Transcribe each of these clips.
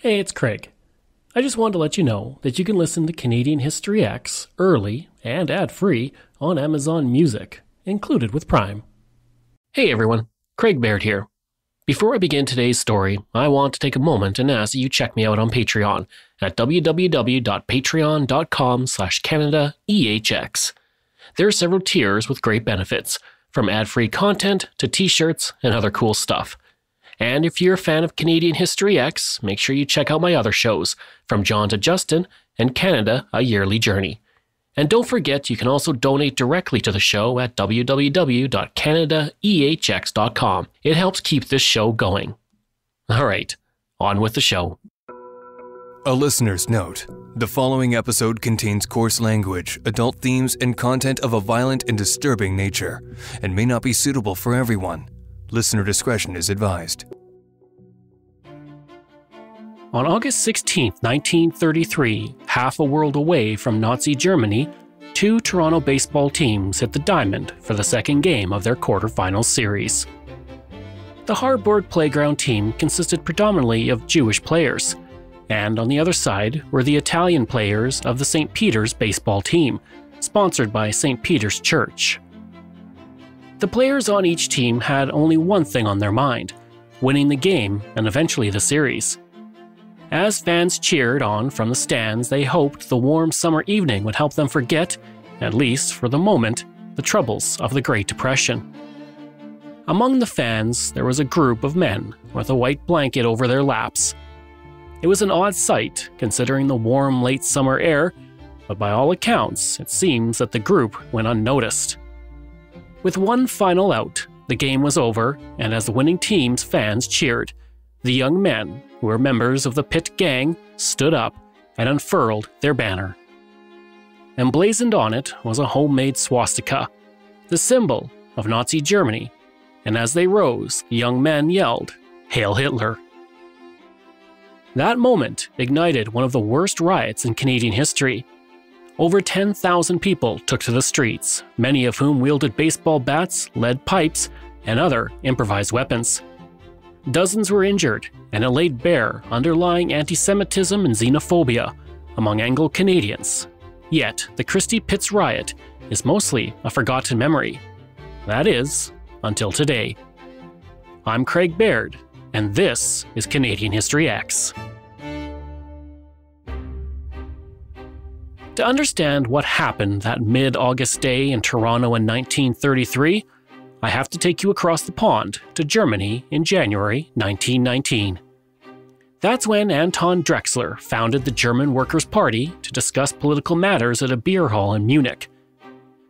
Hey, it's Craig. I just wanted to let you know that you can listen to Canadian History Ehx early and ad free on Amazon Music, included with Prime. Hey everyone, Craig Baird here. Before I begin today's story, I want to take a moment and ask that you check me out on Patreon at www.patreon.com slash CanadaEHX. There are several tiers with great benefits, from ad-free content to t-shirts and other cool stuff. And if you're a fan of Canadian History Ehx, make sure you check out my other shows, From John to Justin and Canada, A Yearly Journey. And don't forget, you can also donate directly to the show at www.canadaehx.com. It helps keep this show going. All right, on with the show. A listener's note The following episode contains coarse language, adult themes, and content of a violent and disturbing nature, and may not be suitable for everyone. Listener discretion is advised. On August 16, 1933, half a world away from Nazi Germany, two Toronto baseball teams hit the diamond for the second game of their quarterfinal series. The Harbord playground team consisted predominantly of Jewish players, and on the other side were the Italian players of the St. Peter's baseball team, sponsored by St. Peter's Church. The players on each team had only one thing on their mind winning the game and eventually the series. As fans cheered on from the stands, they hoped the warm summer evening would help them forget, at least for the moment, the troubles of the Great Depression. Among the fans, there was a group of men with a white blanket over their laps. It was an odd sight, considering the warm late summer air, but by all accounts, it seems that the group went unnoticed. With one final out, the game was over, and as the winning team's fans cheered, the young men, who were members of the Pit Gang, stood up and unfurled their banner. Emblazoned on it was a homemade swastika, the symbol of Nazi Germany, and as they rose, the young men yelled, Hail Hitler! That moment ignited one of the worst riots in Canadian history over 10,000 people took to the streets, many of whom wielded baseball bats, lead pipes, and other improvised weapons. Dozens were injured, and it laid bare underlying anti Semitism and xenophobia among Anglo Canadians. Yet, the Christie Pits riot is mostly a forgotten memory. That is, until today. I'm Craig Baird, and this is Canadian History Ehx. To understand what happened that mid August day in Toronto in 1933, I have to take you across the pond to Germany in January 1919. That's when Anton Drexler founded the German Workers' Party to discuss political matters at a beer hall in Munich.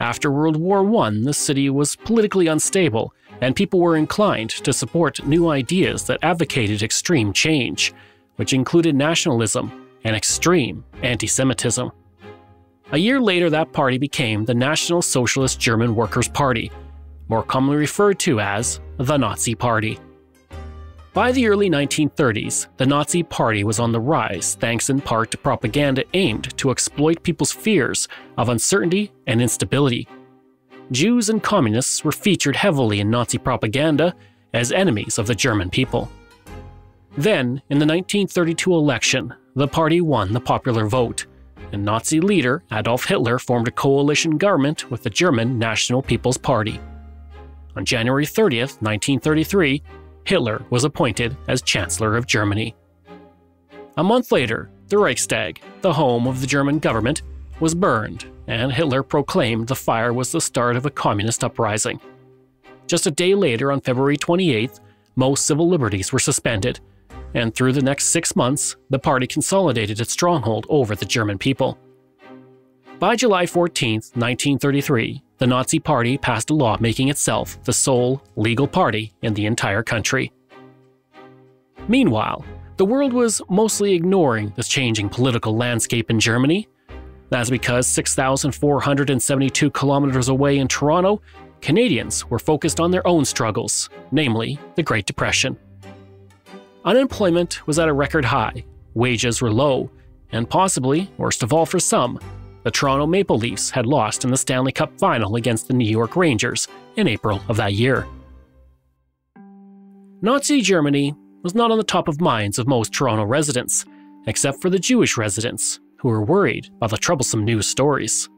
After World War I, the city was politically unstable, and people were inclined to support new ideas that advocated extreme change, which included nationalism and extreme anti Semitism. A year later, that party became the National Socialist German Workers' Party, more commonly referred to as the Nazi Party. By the early 1930s, the Nazi Party was on the rise thanks in part to propaganda aimed to exploit people's fears of uncertainty and instability. Jews and communists were featured heavily in Nazi propaganda as enemies of the German people. Then, in the 1932 election, the party won the popular vote and Nazi leader Adolf Hitler formed a coalition government with the German National People's Party. On January 30th, 1933, Hitler was appointed as Chancellor of Germany. A month later, the Reichstag, the home of the German government, was burned, and Hitler proclaimed the fire was the start of a communist uprising. Just a day later, on February 28th, most civil liberties were suspended, and through the next six months, the party consolidated its stronghold over the German people. By July 14, 1933, the Nazi Party passed a law making itself the sole legal party in the entire country. Meanwhile, the world was mostly ignoring this changing political landscape in Germany. That's because 6,472 kilometers away in Toronto, Canadians were focused on their own struggles, namely the Great Depression. Unemployment was at a record high, wages were low, and possibly, worst of all for some, the Toronto Maple Leafs had lost in the Stanley Cup final against the New York Rangers in April of that year. Nazi Germany was not on the top of minds of most Toronto residents, except for the Jewish residents, who were worried by the troublesome news stories.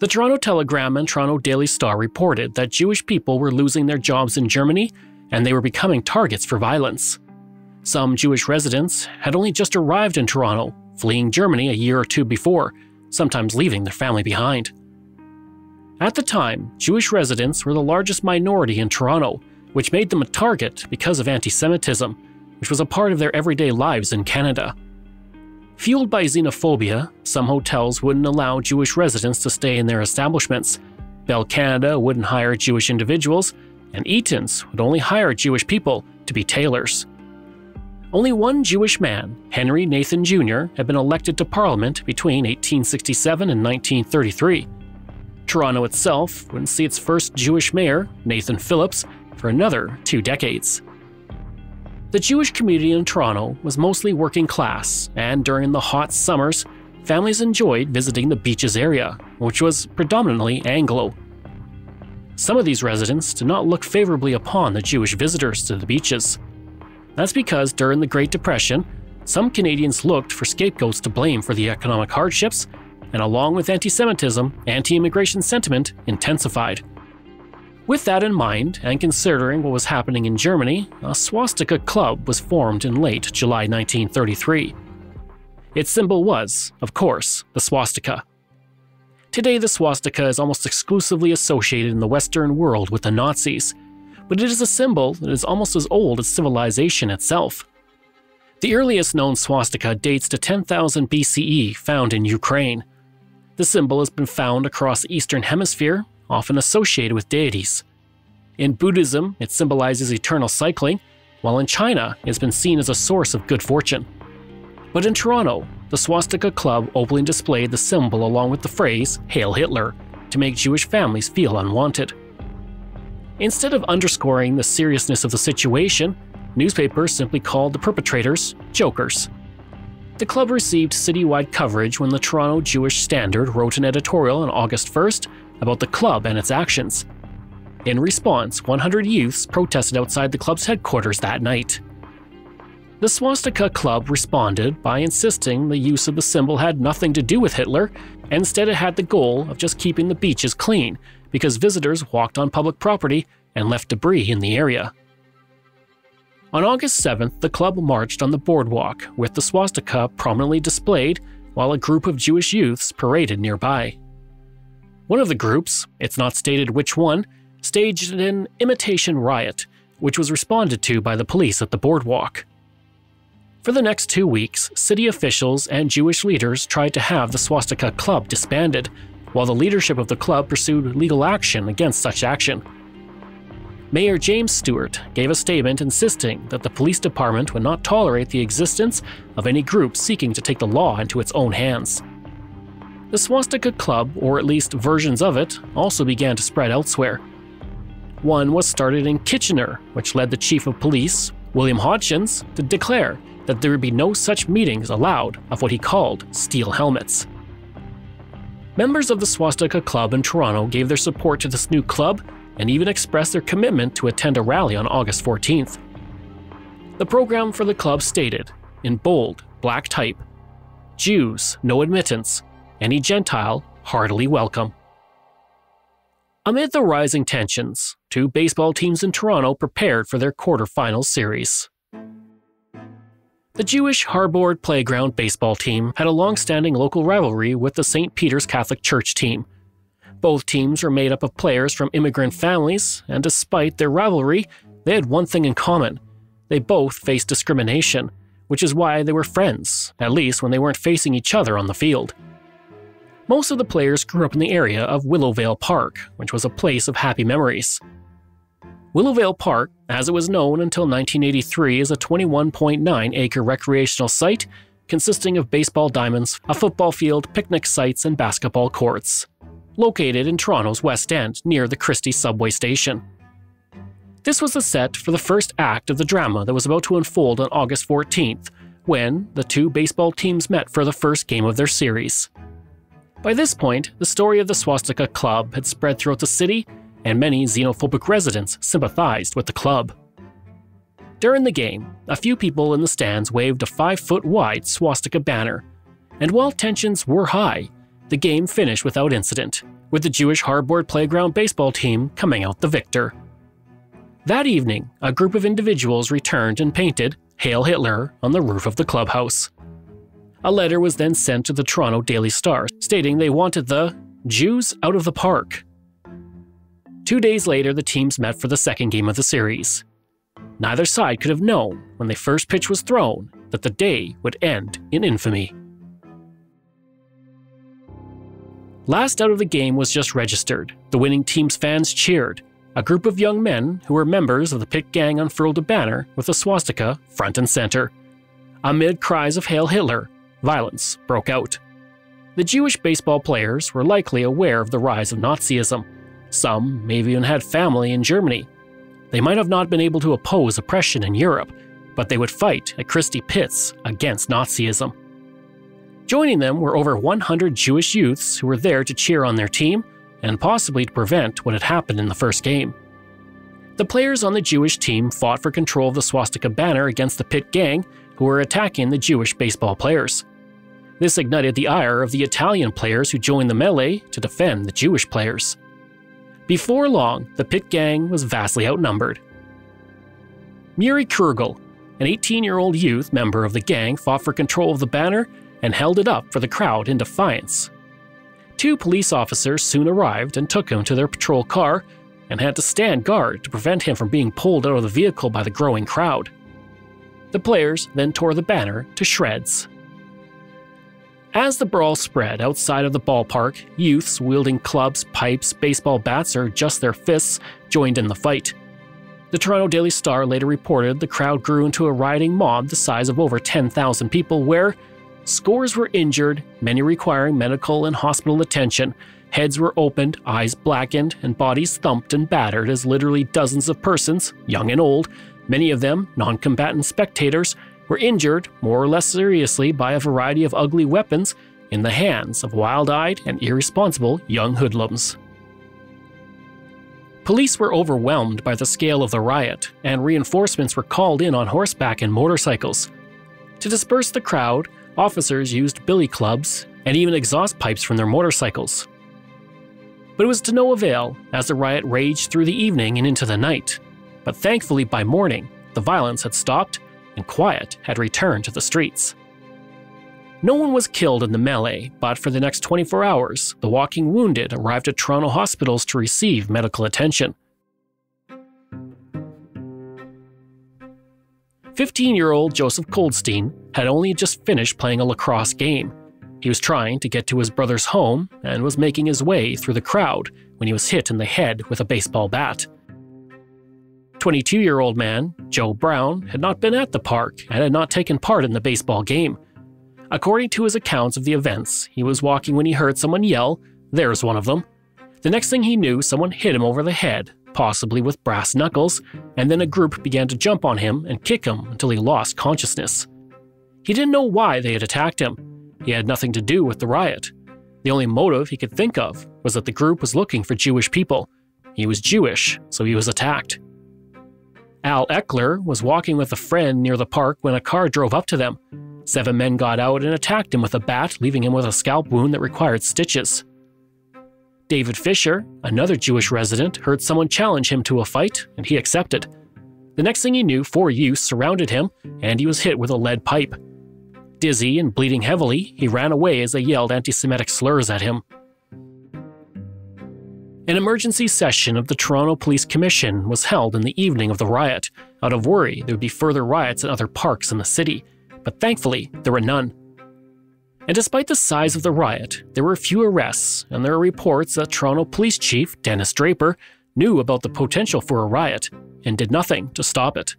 The Toronto Telegram and Toronto Daily Star reported that Jewish people were losing their jobs in Germany and they were becoming targets for violence. Some Jewish residents had only just arrived in Toronto, fleeing Germany a year or two before, sometimes leaving their family behind. At the time, Jewish residents were the largest minority in Toronto, which made them a target because of anti Semitism, which was a part of their everyday lives in Canada. Fueled by xenophobia, some hotels wouldn't allow Jewish residents to stay in their establishments. Bell Canada wouldn't hire Jewish individuals, and Eaton's would only hire Jewish people to be tailors. Only one Jewish man, Henry Nathan Jr., had been elected to Parliament between 1867 and 1933. Toronto itself wouldn't see its first Jewish mayor, Nathan Phillips, for another two decades. The Jewish community in Toronto was mostly working class, and during the hot summers, families enjoyed visiting the beaches area, which was predominantly Anglo. Some of these residents did not look favorably upon the Jewish visitors to the beaches. That's because during the Great Depression, some Canadians looked for scapegoats to blame for the economic hardships, and along with anti Semitism, anti immigration sentiment intensified. With that in mind, and considering what was happening in Germany, a swastika club was formed in late July 1933. Its symbol was, of course, the swastika. Today, the swastika is almost exclusively associated in the Western world with the Nazis, but it is a symbol that is almost as old as civilization itself. The earliest known swastika dates to 10,000 BCE, found in Ukraine. The symbol has been found across the Eastern Hemisphere often associated with deities. In Buddhism, it symbolizes eternal cycling, while in China, it has been seen as a source of good fortune. But in Toronto, the Swastika Club openly displayed the symbol along with the phrase, Hail Hitler, to make Jewish families feel unwanted. Instead of underscoring the seriousness of the situation, newspapers simply called the perpetrators jokers. The club received citywide coverage when the Toronto Jewish Standard wrote an editorial on August 1st about the club and its actions. In response, 100 youths protested outside the club's headquarters that night. The Swastika Club responded by insisting the use of the symbol had nothing to do with Hitler, instead it had the goal of just keeping the beaches clean because visitors walked on public property and left debris in the area. On August 7th, the club marched on the boardwalk with the swastika prominently displayed while a group of Jewish youths paraded nearby. One of the groups, it's not stated which one, staged an imitation riot, which was responded to by the police at the boardwalk. For the next two weeks, city officials and Jewish leaders tried to have the Swastika Club disbanded, while the leadership of the club pursued legal action against such action. Mayor James Stewart gave a statement insisting that the police department would not tolerate the existence of any group seeking to take the law into its own hands. The Swastika Club, or at least versions of it, also began to spread elsewhere. One was started in Kitchener, which led the chief of police, William Hodgins, to declare that there would be no such meetings allowed of what he called steel helmets. Members of the Swastika Club in Toronto gave their support to this new club and even expressed their commitment to attend a rally on August 14th. The program for the club stated, in bold, black type Jews, no admittance, any Gentile heartily welcome. Amid the rising tensions, two baseball teams in Toronto prepared for their quarterfinal series. The Jewish Harbord Playground baseball team had a long standing local rivalry with the St. Peter's Catholic Church team. Both teams were made up of players from immigrant families, and despite their rivalry, they had one thing in common they both faced discrimination, which is why they were friends, at least when they weren't facing each other on the field. Most of the players grew up in the area of Willowvale Park, which was a place of happy memories. Willowvale Park, as it was known until 1983, is a 21.9 acre recreational site consisting of baseball diamonds, a football field, picnic sites, and basketball courts. Located in Toronto's West End near the Christie subway station. This was the set for the first act of the drama that was about to unfold on August 14th, when the two baseball teams met for the first game of their series. By this point, the story of the Swastika Club had spread throughout the city, and many xenophobic residents sympathized with the club. During the game, a few people in the stands waved a 5 foot wide swastika banner, and while tensions were high, the game finished without incident, with the Jewish Harbord playground baseball team coming out the victor. That evening, a group of individuals returned and painted Hail Hitler on the roof of the clubhouse. A letter was then sent to the Toronto Daily Star stating they wanted the Jews out of the park. Two days later, the teams met for the second game of the series. Neither side could have known when the first pitch was thrown that the day would end in infamy. Last out of the game was just registered. The winning team's fans cheered. A group of young men who were members of the pit gang unfurled a banner with a swastika front and center. Amid cries of Hail Hitler, violence broke out. The Jewish baseball players were likely aware of the rise of Nazism. Some may have even had family in Germany. They might have not been able to oppose oppression in Europe, but they would fight at Christie Pits against Nazism. Joining them were over 100 Jewish youths who were there to cheer on their team and possibly to prevent what had happened in the first game. The players on the Jewish team fought for control of the swastika banner against the pit gang who were attacking the Jewish baseball players. This ignited the ire of the Italian players who joined the melee to defend the Jewish players. Before long, the pit gang was vastly outnumbered. Muri Kurgel, an 18 year old youth member of the gang, fought for control of the banner and held it up for the crowd in defiance. Two police officers soon arrived and took him to their patrol car and had to stand guard to prevent him from being pulled out of the vehicle by the growing crowd. The players then tore the banner to shreds. As the brawl spread outside of the ballpark, youths wielding clubs, pipes, baseball bats, or just their fists joined in the fight. The Toronto Daily Star later reported the crowd grew into a rioting mob the size of over 10,000 people, where Scores were injured, many requiring medical and hospital attention. Heads were opened, eyes blackened, and bodies thumped and battered as literally dozens of persons, young and old, many of them non combatant spectators, were injured more or less seriously by a variety of ugly weapons in the hands of wild eyed and irresponsible young hoodlums. Police were overwhelmed by the scale of the riot, and reinforcements were called in on horseback and motorcycles. To disperse the crowd, officers used billy clubs and even exhaust pipes from their motorcycles. But it was to no avail as the riot raged through the evening and into the night. But thankfully, by morning, the violence had stopped and quiet had returned to the streets. No one was killed in the melee, but for the next 24 hours, the walking wounded arrived at Toronto hospitals to receive medical attention. 15 year old Joseph Goldstein had only just finished playing a lacrosse game. He was trying to get to his brother's home and was making his way through the crowd when he was hit in the head with a baseball bat. 22 year old man, Joe Brown, had not been at the park and had not taken part in the baseball game. According to his accounts of the events, he was walking when he heard someone yell, There's one of them. The next thing he knew, someone hit him over the head, possibly with brass knuckles, and then a group began to jump on him and kick him until he lost consciousness. He didn't know why they had attacked him. He had nothing to do with the riot. The only motive he could think of was that the group was looking for Jewish people. He was Jewish, so he was attacked. Al Eckler was walking with a friend near the park when a car drove up to them. Seven men got out and attacked him with a bat, leaving him with a scalp wound that required stitches. David Fisher, another Jewish resident, heard someone challenge him to a fight, and he accepted. The next thing he knew, four youths surrounded him, and he was hit with a lead pipe. Dizzy and bleeding heavily, he ran away as they yelled anti Semitic slurs at him. An emergency session of the Toronto Police Commission was held in the evening of the riot, out of worry there would be further riots at other parks in the city, but thankfully there were none. And despite the size of the riot, there were few arrests, and there are reports that Toronto Police Chief Dennis Draper knew about the potential for a riot and did nothing to stop it.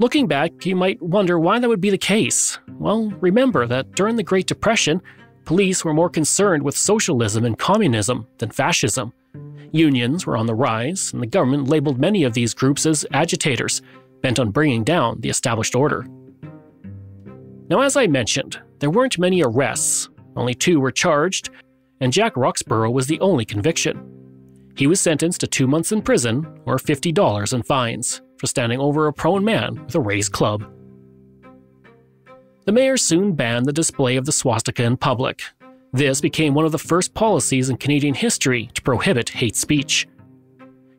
Looking back, you might wonder why that would be the case. Well, remember that during the Great Depression, police were more concerned with socialism and communism than fascism. Unions were on the rise, and the government labeled many of these groups as agitators, bent on bringing down the established order. Now, as I mentioned, there weren't many arrests, only two were charged, and Jack Roxborough was the only conviction. He was sentenced to two months in prison or $50 in fines for standing over a prone man with a raised club. The mayor soon banned the display of the swastika in public. This became one of the first policies in Canadian history to prohibit hate speech.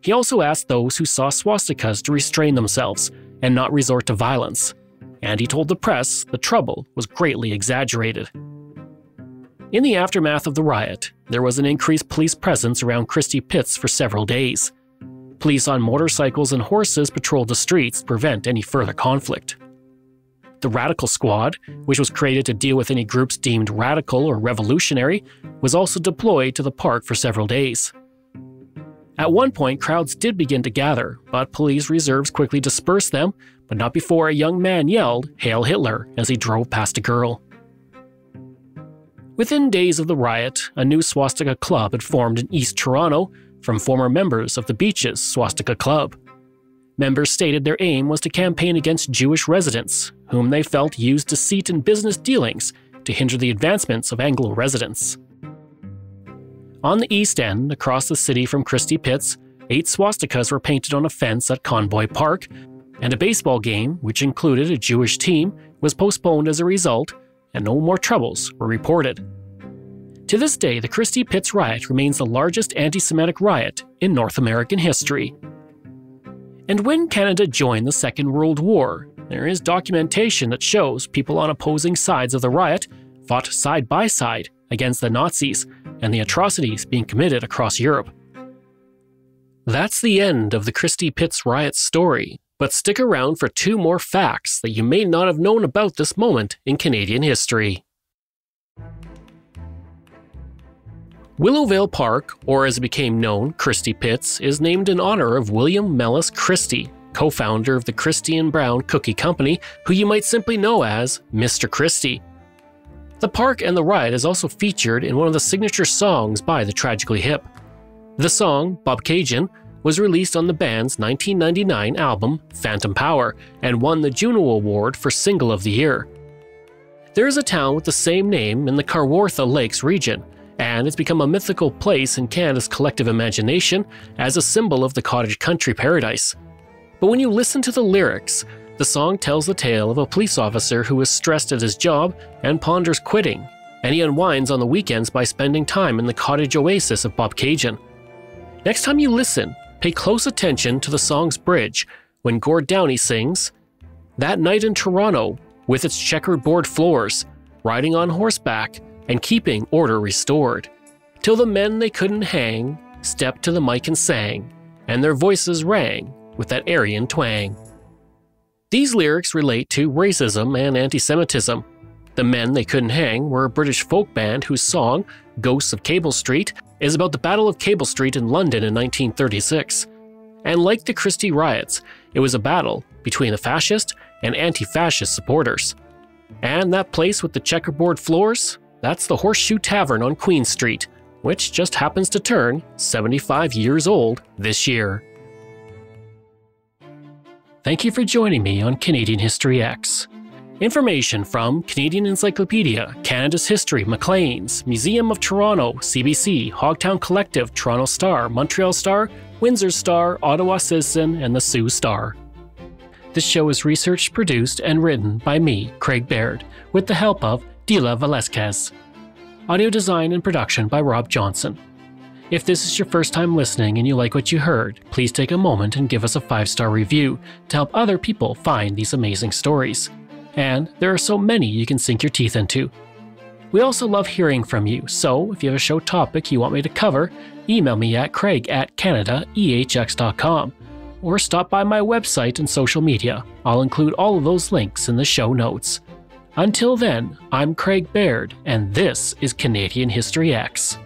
He also asked those who saw swastikas to restrain themselves and not resort to violence, and he told the press the trouble was greatly exaggerated. In the aftermath of the riot, there was an increased police presence around Christie Pits for several days. Police on motorcycles and horses patrolled the streets to prevent any further conflict. The Radical Squad, which was created to deal with any groups deemed radical or revolutionary, was also deployed to the park for several days. At one point, crowds did begin to gather, but police reserves quickly dispersed them, but not before a young man yelled, Hail Hitler, as he drove past a girl. Within days of the riot, a new swastika club had formed in East Toronto from former members of the Beaches Swastika Club. Members stated their aim was to campaign against Jewish residents, whom they felt used deceit in business dealings to hinder the advancements of Anglo residents. On the east end, across the city from Christie Pits, eight swastikas were painted on a fence at Convoy Park, and a baseball game, which included a Jewish team, was postponed as a result and no more troubles were reported. To this day, the Christie Pits riot remains the largest anti Semitic riot in North American history. And when Canada joined the Second World War, there is documentation that shows people on opposing sides of the riot fought side by side against the Nazis and the atrocities being committed across Europe. That's the end of the Christie Pits riot story, but stick around for two more facts that you may not have known about this moment in Canadian history. Willowvale Park, or as it became known, Christie Pits, is named in honor of William Mellis Christie, co founder of the Christie and Brown Cookie Company, who you might simply know as Mr. Christie. The park and the ride is also featured in one of the signature songs by the Tragically Hip. The song, Bobcaygeon, was released on the band's 1999 album Phantom Power and won the Juno Award for Single of the Year. There is a town with the same name in the Kawartha Lakes region, and it's become a mythical place in Canada's collective imagination as a symbol of the cottage country paradise. But when you listen to the lyrics, the song tells the tale of a police officer who is stressed at his job and ponders quitting, and he unwinds on the weekends by spending time in the cottage oasis of Bobcaygeon. Next time you listen, Pay close attention to the song's bridge when Gord Downie sings, That night in Toronto, with its checkered board floors, riding on horseback and keeping order restored, till the men they couldn't hang stepped to the mic and sang, and their voices rang with that Aryan twang. These lyrics relate to racism and anti Semitism. The Men They Couldn't Hang were a British folk band whose song, Ghosts of Cable Street, is about the Battle of Cable Street in London in 1936. And like the Christie riots, it was a battle between the fascist and anti fascist supporters. And that place with the checkerboard floors? That's the Horseshoe Tavern on Queen Street, which just happens to turn 75 years old this year. Thank you for joining me on Canadian History Ehx. Information from Canadian Encyclopedia, Canada's History, Maclean's, Museum of Toronto, CBC, Hogtown Collective, Toronto Star, Montreal Star, Windsor Star, Ottawa Citizen, and the Sault Star. This show is researched, produced, and written by me, Craig Baird, with the help of Dila Velasquez. Audio design and production by Rob Johnson. If this is your first time listening and you like what you heard, please take a moment and give us a five star review to help other people find these amazing stories and there are so many you can sink your teeth into. We also love hearing from you, so if you have a show topic you want me to cover, email me at craig at canadaehx.com or stop by my website and social media. I'll include all of those links in the show notes. Until then, I'm Craig Baird, and this is Canadian History Ehx.